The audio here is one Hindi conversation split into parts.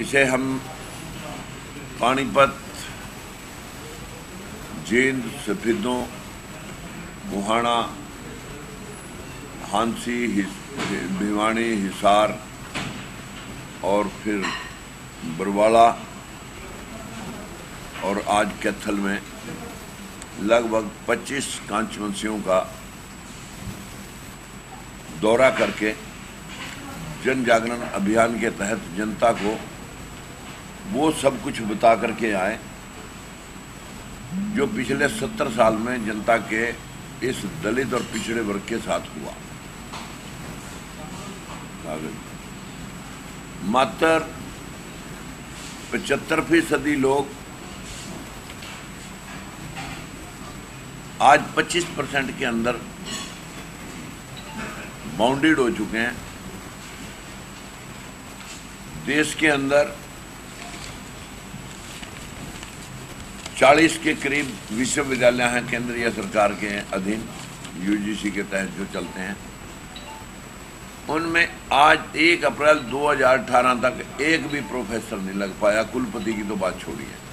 इसे हम पानीपत, जींद, सफेदों मुहाना हांसी भिवानी, हिसार और फिर बरवाला और आज कैथल में लगभग 25 कांचवंशियों का दौरा करके जन जागरण अभियान के तहत जनता को वो सब कुछ बता करके आए, जो पिछले सत्तर साल में जनता के इस दलित और पिछड़े वर्ग के साथ हुआ। मात्र पचहत्तर फ़ीसदी लोग आज 25 परसेंट के अंदर बाउंडेड हो चुके हैं। देश के अंदर 40 के करीब विश्वविद्यालय हैं, केंद्रीय सरकार के अधीन यूजीसी के तहत जो चलते हैं। उनमें आज एक अप्रैल 2018 तक एक भी प्रोफेसर नहीं लग पाया। कुलपति की तो बात छोड़ी है।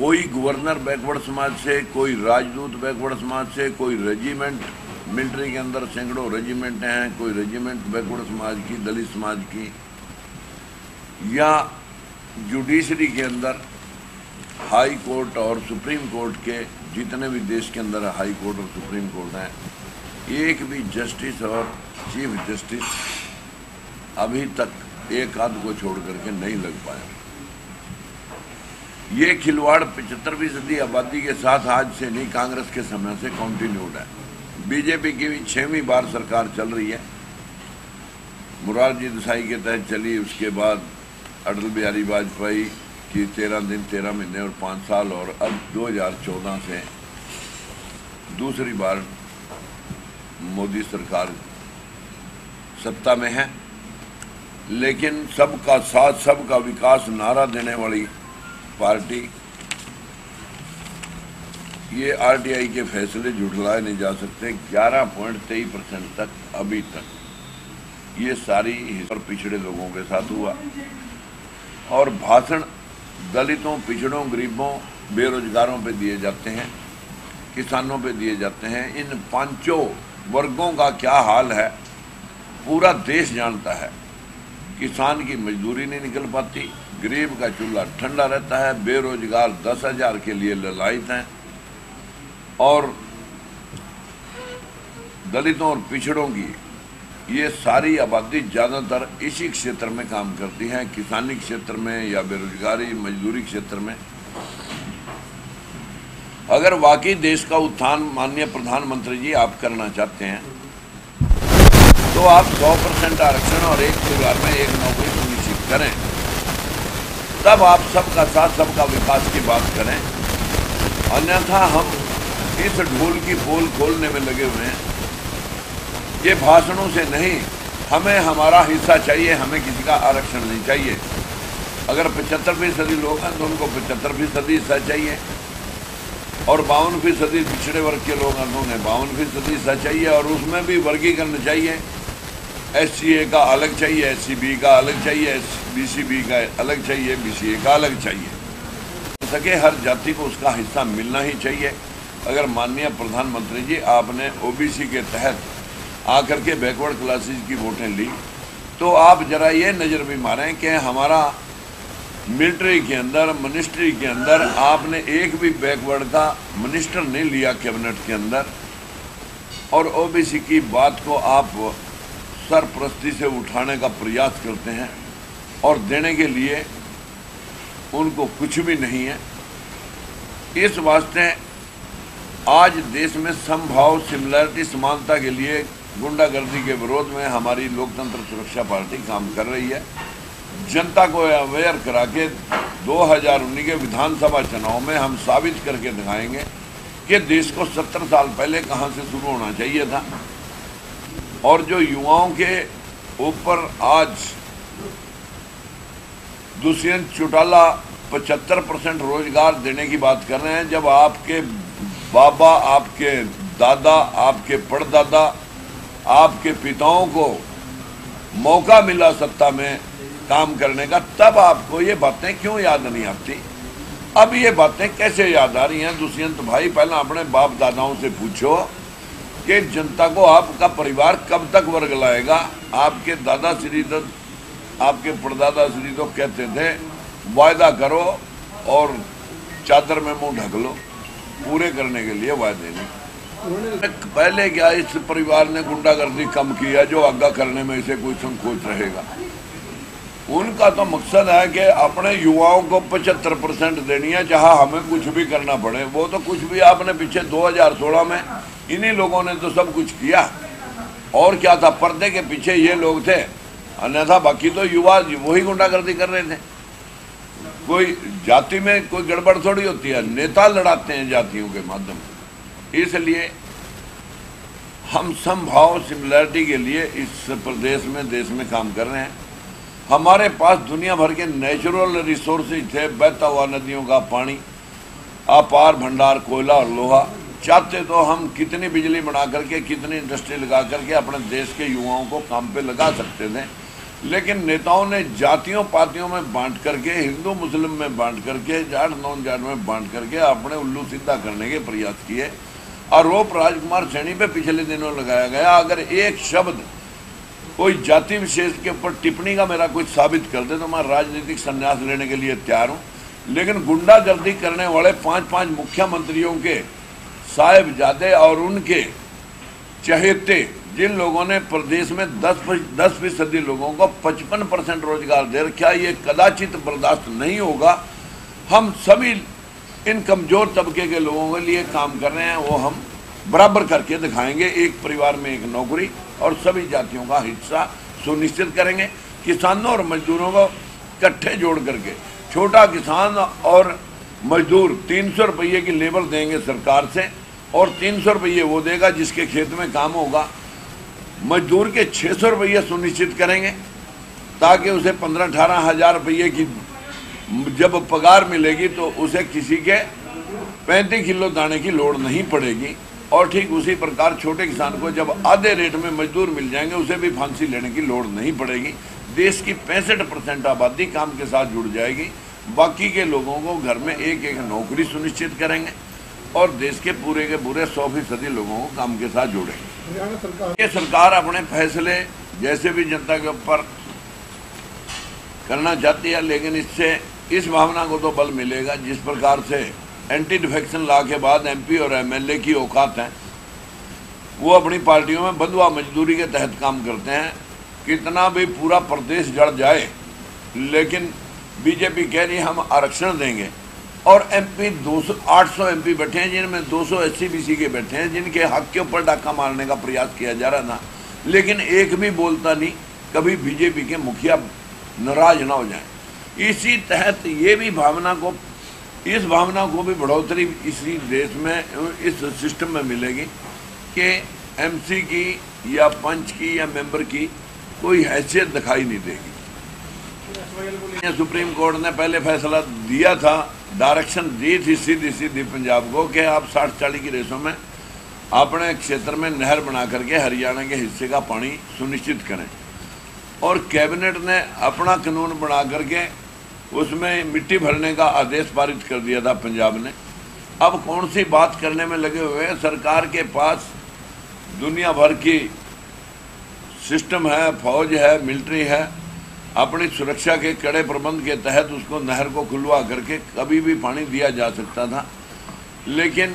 कोई गवर्नर बैकवर्ड समाज से, कोई राजदूत बैकवर्ड समाज से, कोई रेजिमेंट मिलिट्री के अंदर सैकड़ों रेजिमेंट हैं, कोई रेजिमेंट बैकवर्ड समाज की, दलित समाज की, या जुडिशरी के अंदर हाई कोर्ट और सुप्रीम कोर्ट के जितने भी देश के अंदर हाई कोर्ट और सुप्रीम कोर्ट हैं, एक भी जस्टिस और चीफ जस्टिस अभी तक एक आध को छोड़ करके नहीं लग पाए। ये खिलवाड़ पिछहत्तर फ़ीसदी आबादी के साथ आज से नहीं, कांग्रेस के समय से कॉन्टिन्यूड है। बीजेपी की भी छहवीं बार सरकार चल रही है। मुरारजी देसाई के तहत चली, उसके बाद अटल बिहारी वाजपेयी की तेरह दिन, तेरह महीने और पाँच साल और अब 2014 से दूसरी बार मोदी सरकार सत्ता में है। लेकिन सबका साथ, सबका विकास नारा देने वाली पार्टी, ये आरटीआई के फैसले झुठलाए नहीं जा सकते। ग्यारह पॉइंट तेईस परसेंट तक अभी तक ये सारी और पिछड़े लोगों के साथ हुआ। और भाषण दलितों, पिछड़ों, गरीबों, बेरोजगारों पे दिए जाते हैं, किसानों पे दिए जाते हैं। इन पाँचों वर्गों का क्या हाल है? पूरा देश जानता है। किसान की मजदूरी नहीं निकल पाती, गरीब का चूल्हा ठंडा रहता है, बेरोजगार दस हज़ार के लिए ललायित हैं। और दलितों और पिछड़ों की ये सारी आबादी ज़्यादातर इसी क्षेत्र में काम करती है, किसानी क्षेत्र में या बेरोजगारी मजदूरी क्षेत्र में। अगर वाकई देश का उत्थान माननीय प्रधानमंत्री जी आप करना चाहते हैं तो आप 100 परसेंट आरक्षण और एक परिवार में एक नौकरी सुनिश्चित करें। तब आप सबका साथ, सबका विकास की बात करें। अन्यथा हम इस ढोल की पोल खोलने में लगे हुए हैं। ये भाषणों से नहीं, हमें हमारा हिस्सा चाहिए, हमें किसी का आरक्षण नहीं चाहिए। अगर पचहत्तर फ़ीसदी लोग हैं तो उनको पचहत्तर फ़ीसदी हिस्सा चाहिए। और बावन फ़ीसदी पिछड़े वर्ग के लोग हैं तो उन्हें बावन फ़ीसदी हिस्सा चाहिए। और उसमें भी वर्गीकरण चाहिए। एस का अलग चाहिए एससीबी का अलग चाहिए एस बी का अलग चाहिए बी का अलग चाहिए। सके हर जाति को उसका हिस्सा मिलना ही चाहिए। अगर माननीय प्रधानमंत्री जी, आपने ओबीसी के तहत आकर के बैकवर्ड क्लासेस की वोटें ली। तो आप जरा ये नज़र भी मारें कि हमारा मिलिट्री के अंदर मिनिस्ट्री के अंदर आपने एक भी बैकवर्ड का मिनिस्टर नहीं लिया कैबिनेट के अंदर। और ओबीसी की बात को आप सरप्रस्ती से उठाने का प्रयास करते हैं और देने के लिए उनको कुछ भी नहीं है। इस वास्ते आज देश में संभाव सिमिलरिटी समानता के लिए गुंडागर्दी के विरोध में हमारी लोकतंत्र सुरक्षा पार्टी काम कर रही है। जनता को अवेयर करा के 2019 के विधानसभा चुनाव में हम साबित करके दिखाएँगे कि देश को 70 साल पहले कहाँ से शुरू होना चाहिए था। और जो युवाओं के ऊपर आज दुष्यंत चौटाला पचहत्तर परसेंट रोज़गार देने की बात कर रहे हैं, जब आपके बाबा, आपके दादा, आपके परदादा आपके पिताओं को मौका मिला सत्ता में काम करने का, तब आपको ये बातें क्यों याद नहीं आती? अब ये बातें कैसे याद आ रही हैं? दुष्यंत भाई, पहले अपने बाप दादाओं से पूछो कि जनता को आपका परिवार कब तक वर्ग लाएगा? आपके दादा श्री दत्त आपके परदादा श्री तो कहते थे, वायदा करो और चादर में मुँह ढक लो। पूरे करने के लिए वायदे नहीं। पहले क्या इस परिवार ने गुंडागर्दी कम किया जो आगा करने में इसे कोई संकोच रहेगा? उनका तो मकसद है कि अपने युवाओं को पचहत्तर परसेंट देनी है, चाहे हमें कुछ भी करना पड़े। वो तो कुछ भी आपने पीछे 2016 में इन्हीं लोगों ने तो सब कुछ किया। और क्या था, पर्दे के पीछे ये लोग थे। अन्यथा बाकी तो युवा वही गुंडागर्दी कर रहे थे। कोई जाति में कोई गड़बड़ थोड़ी होती है? नेता लड़ाते हैं जातियों के माध्यम से। इसलिए हम समभाव सिमिलरिटी के लिए इस प्रदेश में, देश में काम कर रहे हैं। हमारे पास दुनिया भर के नेचुरल रिसोर्सेज थे, बहता हुआ नदियों का पानी, अपार भंडार, कोयला और लोहा। चाहते तो हम कितनी बिजली बना करके, कितनी इंडस्ट्री लगा करके अपने देश के युवाओं को काम पे लगा सकते थे। लेकिन नेताओं ने जातियों, पातियों में बांट करके, हिंदू, मुस्लिम में बांट करके, जाट नॉन जाट में बांट करके अपने उल्लू सीधा करने के प्रयास किए। आरोप राजकुमार सैनी पे पिछले दिनों लगाया गया। अगर एक शब्द कोई जाति विशेष के ऊपर टिप्पणी का मेरा कुछ साबित कर दे तो मैं राजनीतिक संन्यास लेने के लिए तैयार हूँ। लेकिन गुंडागर्दी करने वाले पाँच पाँच मुख्यमंत्रियों के साहेब साहेबजादे और उनके चहेते, जिन लोगों ने प्रदेश में 10 दस फ़ीसदी लोगों को 55 परसेंट रोज़गार दे रखा ये कदाचित बर्दाश्त नहीं होगा। हम सभी इन कमज़ोर तबके के लोगों के लिए काम कर रहे हैं, वो हम बराबर करके दिखाएँगे। एक परिवार में एक नौकरी और सभी जातियों का हिस्सा सुनिश्चित करेंगे। किसानों और मजदूरों को इकट्ठे जोड़ करके, छोटा किसान और मजदूर तीन सौ रुपये की लेबर देंगे सरकार से और तीन सौ रुपये वो देगा जिसके खेत में काम होगा। मजदूर के छः सौ रुपये सुनिश्चित करेंगे ताकि उसे पंद्रह अठारह हज़ार रुपये की जब पगार मिलेगी तो उसे किसी के पैंतीस किलो दाने की लोड़ नहीं पड़ेगी। और ठीक उसी प्रकार छोटे किसान को जब आधे रेट में मजदूर मिल जाएँगे उसे भी फांसी लेने की लोड़ नहीं पड़ेगी। देश की पैंसठ परसेंट आबादी काम के साथ जुड़ जाएगी। बाकी के लोगों को घर में एक एक नौकरी सुनिश्चित करेंगे और देश के पूरे के पूरे सौ फ़ीसदी लोगों को काम के साथ जोड़ेंगे। ये सरकार अपने फैसले जैसे भी जनता के ऊपर करना चाहती है लेकिन इससे इस भावना को तो बल मिलेगा जिस प्रकार से एंटी डिफेक्शन ला के बाद एमपी और एमएलए की औकात हैं। वो अपनी पार्टियों में बंधुआ मजदूरी के तहत काम करते हैं। कितना भी पूरा प्रदेश जड़ जाए, लेकिन बीजेपी कह रही हम आरक्षण देंगे। और एमपी 200 800 एमपी बैठे हैं, जिनमें 200 एससी बीसी के बैठे हैं, जिनके हक के ऊपर डाका मारने का प्रयास किया जा रहा था लेकिन एक भी बोलता नहीं, कभी बीजेपी के मुखिया नाराज़ ना हो जाए। इसी तहत ये भी भावना को, इस भावना को भी बढ़ोतरी इसी देश में, इस सिस्टम में मिलेगी कि एमसी की या पंच की या मेंबर की कोई हैसियत दिखाई नहीं देगी। सुप्रीम कोर्ट ने पहले फैसला दिया था डायरेक्शन दी थी सीधी सीधी पंजाब को कि आप साठ चालीस की रेसों में अपने क्षेत्र में नहर बना करके हरियाणा के हिस्से का पानी सुनिश्चित करें। और कैबिनेट ने अपना कानून बना करके उसमें मिट्टी भरने का आदेश पारित कर दिया था पंजाब ने। अब कौन सी बात करने में लगे हुए हैं? सरकार के पास दुनिया भर की सिस्टम है, फौज है, मिलिट्री है। अपनी सुरक्षा के कड़े प्रबंध के तहत उसको नहर को खुलवा करके कभी भी पानी दिया जा सकता था। लेकिन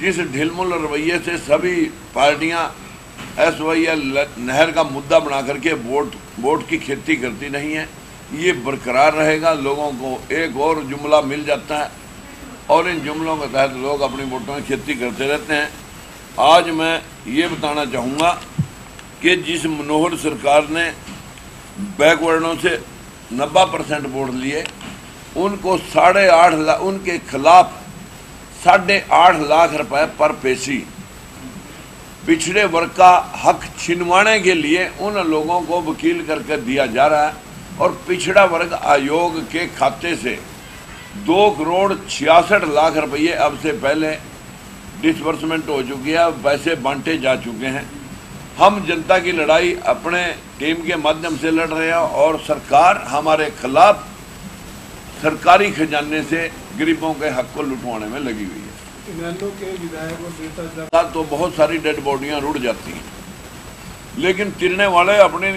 जिस ढिलमुल रवैये से सभी पार्टियाँ एस वाई नहर का मुद्दा बना करके वोट वोट की खेती करती नहीं है ये बरकरार रहेगा, लोगों को एक और जुमला मिल जाता है। और इन जुमलों के तहत लोग अपनी वोटों में खेती करते रहते हैं। आज मैं ये बताना चाहूँगा कि जिस मनोहर सरकार ने बैकवर्डों से नब्बे परसेंट वोट लिए, उनको साढ़े आठ लाख उनके खिलाफ साढ़े आठ लाख रुपए पर पेशी। पिछड़े वर्ग का हक छिनवाने के लिए उन लोगों को वकील करके दिया जा रहा है। और पिछड़ा वर्ग आयोग के खाते से दो करोड़ छियासठ लाख रुपये अब से पहले डिसबर्समेंट हो चुकी है पैसे बांटे जा चुके हैं। हम जनता की लड़ाई अपने टीम के माध्यम से लड़ रहे हैं और सरकार हमारे खिलाफ सरकारी खजाने से गरीबों के हक को लुटवाने में लगी हुई है। के साथ तो बहुत सारी डेड बॉडियाँ रुड़ जाती हैं। लेकिन तिरने वाले अपनी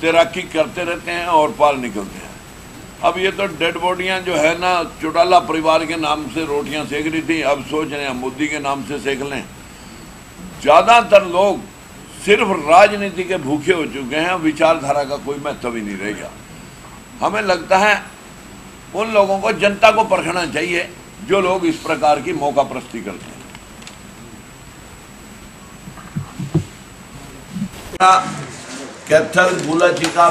तैराकी करते रहते हैं और पाल निकलते हैं। अब ये तो डेड बॉडियाँ जो है ना चौटाला परिवार के नाम से रोटियाँ सेक रही थी, अब सोच रहे हैं मोदी के नाम से सेक लें। ज़्यादातर लोग सिर्फ़ राजनीति के भूखे हो चुके हैं, विचारधारा का कोई महत्व ही नहीं रह गया हमें लगता है उन लोगों को, जनता को परखना चाहिए जो लोग इस प्रकार की मौका प्रस्ती करते हैं। कैथल गुलाची का